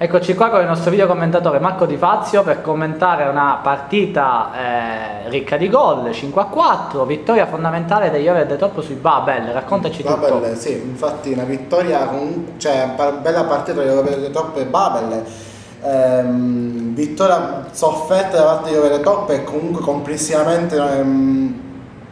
Eccoci qua con il nostro video commentatore Marco Di Fazio per commentare una partita eh, ricca di gol, 5 a 4, vittoria fondamentale degli Ore del Top sui Babel, raccontaci Babel, tutto. sì, infatti una vittoria, cioè bella partita di Ore del Top e Babel, ehm, vittoria sofferta da parte di Ore del Top e comunque complessivamente ehm,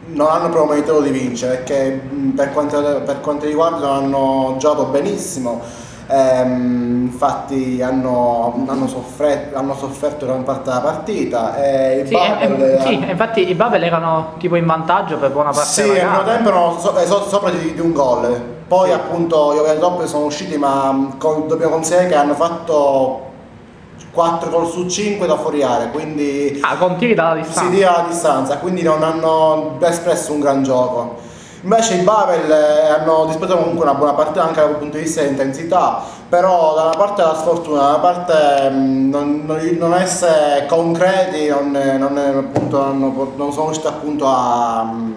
non hanno proprio meritato di vincere perché per quanto, per quanto riguarda hanno giocato benissimo Ehm, infatti hanno, hanno, soffretto, hanno, sofferto gran parte della partita. E sì, e, sì, infatti i Babel erano tipo in vantaggio per buona parte sì, della gara. Sì, tempo erano so, so, sopra di, di, un gol. Poi sì. appunto io e Top sono usciti, ma con, dobbiamo considerare che hanno fatto 4 gol su 5 da fuori area, quindi... Ah, con tiri dalla distanza. Si tira alla distanza, quindi non hanno espresso un gran gioco. Invece i Babel eh, hanno disputato comunque una buona partita anche dal punto di vista dell'intensità, però da una parte la sfortuna, da una parte mm, non, non, non essere concreti, non, non, appunto, non, sono riusciti appunto a, mm,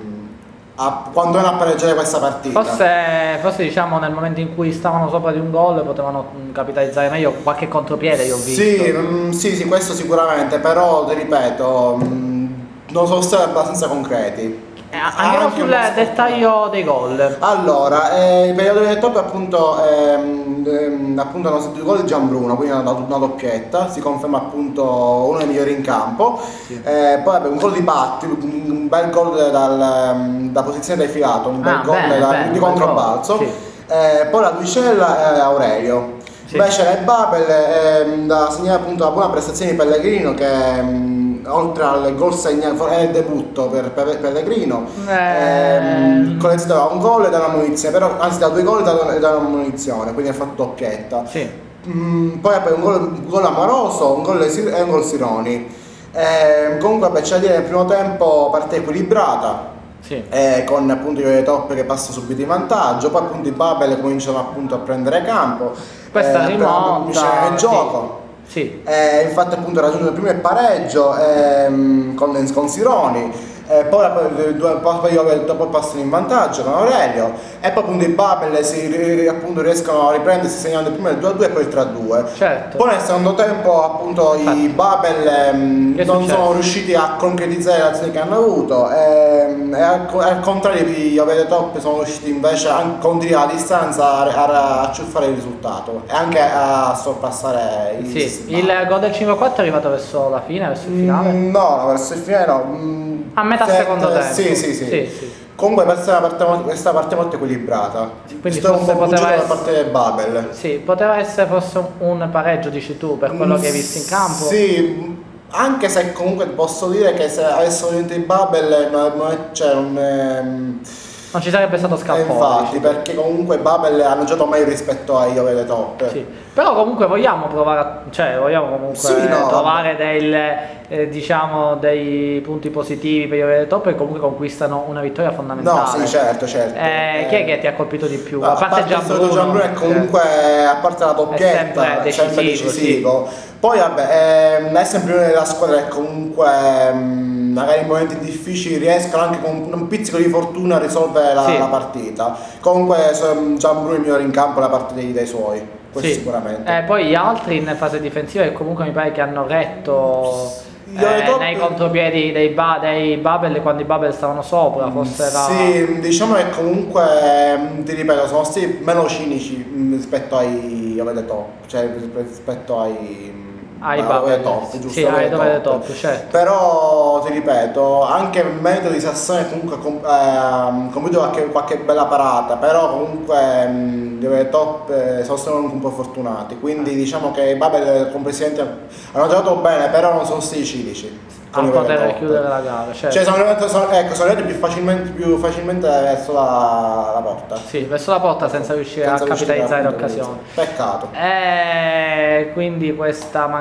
a quando a pareggiare questa partita. Forse, forse, diciamo nel momento in cui stavano sopra di un gol potevano mm, capitalizzare meglio qualche contropiede io ho visto. Sì, sì, sì questo sicuramente, però ti ripeto, non sono stati abbastanza concreti. Eh, andiamo anche sul dettaglio dei gol. Allora, eh, il periodo del top appunto, ehm, ehm, appunto hanno sentito gol di Gianbruno, quindi hanno dato una doppietta, si conferma appunto uno dei migliori in campo. Sì. Eh, poi vabbè, un gol di Patti, un bel gol dal, ehm, da posizione defilato, un bel ah, gol bene, da, bene, di controbalzo. Sì. Eh, poi la Duicella e Aurelio. Sì. Invece la Babel ehm, da segnare appunto la buona prestazione di Pellegrino che oltre al gol segnato, è il debutto per, per Pellegrino, eh. ehm, da un gol e da una munizione, però, anzi da due gol e da, una munizione, quindi ha fatto doppietta. Sì. Mm, poi un gol, un gol amoroso un gol e un gol Sironi. Eh, comunque beh, c'è da dire nel primo tempo parte equilibrata. Sì. Eh, con appunto i top che passa subito in vantaggio, poi appunto i Babel cominciano appunto a prendere campo. Questa eh, rimonta. Il gioco. Sì. Eh, infatti appunto raggiunto il primo pareggio ehm, con, con Sironi eh, poi, poi dopo passano in vantaggio con Aurelio e poi appunto i Babel si, appunto, riescono a riprendersi segnando prima il 2-2 e poi il 3-2 certo. poi nel secondo tempo appunto Infatti. i Babel ehm, non sono riusciti a concretizzare le azioni che hanno avuto ehm, e al, al contrario gli Aurelio Top sono riusciti invece a, con tiri a distanza a, a, a ciuffare il risultato e anche a sorpassare il sì. il gol del 5-4 è arrivato verso la fine, verso il finale? Mm, no, verso il finale no mm, a metà set, secondo tempo. Sì, sì, sì. sì, sì. Comunque questa parte, questa parte molto equilibrata. Quindi Sto un po' poteva essere... parte del Babel. Sì, poteva essere forse un pareggio, dici tu, per quello mm, che hai visto in campo. Sì, anche se comunque posso dire che se avessero vinto il Babel cioè, non, ehm, non ci sarebbe stato scalpo. Infatti, perché comunque Babel hanno giocato meglio rispetto ai Ove le top. Sì. Però comunque vogliamo provare, a, cioè vogliamo comunque sì, no, trovare del, eh, diciamo, dei punti positivi per gli Ove le top e comunque conquistano una vittoria fondamentale. No, sì, certo, certo. Eh, chi è che ti ha colpito di più? A, a parte, parte Gianbruno, Gianbruno è comunque, a parte la doppietta, è sempre decisivo. decisivo. Sì. Poi vabbè, ehm, è sempre una della squadra che comunque... Ehm, magari in momenti difficili riescono anche con un pizzico di fortuna a risolvere la, sì. la partita. Comunque Gianbruno è il migliore in campo da parte dei, suoi, questo sì. sicuramente. Eh, poi gli altri in fase difensiva che comunque mi pare che hanno retto... Eh, nei contropiedi dei, ba dei Babel quando i Babel stavano sopra mm, forse era... sì diciamo che comunque mm, ti ripeto sono stati meno cinici mm, rispetto ai, ai top cioè rispetto ai ai Babel top, giusto? Sì, ai top. top certo. Però ti ripeto, anche il metodo di Sassone comunque ha ehm, compiuto qualche, qualche, bella parata, però comunque mh, mm, top eh, sono stati anche un po' fortunati. Quindi diciamo che i Babel complessivamente hanno giocato bene, però non sono stati cilici a poter chiudere la gara. Certo. Cioè, sono arrivati, sono, ecco, sono arrivati più facilmente, più facilmente verso la, la, porta. Sì, verso la porta senza riuscire senza a capitalizzare l'occasione. Peccato. E quindi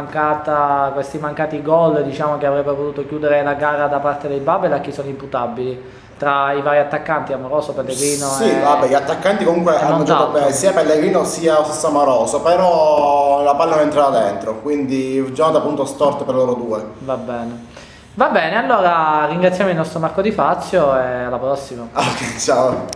mancata, questi mancati gol diciamo che avrebbe potuto chiudere la gara da parte dei Babel a chi sono imputabili? tra i vari attaccanti, Amoroso, Pellegrino. Sì, e... vabbè, gli attaccanti comunque hanno giocato bene, sia Pellegrino sia lo stesso Amoroso, però la palla non entrava dentro, quindi giocata appunto storte per loro due. Va bene. Va bene, allora ringraziamo il nostro Marco Di Fazio e alla prossima. Ok, ciao.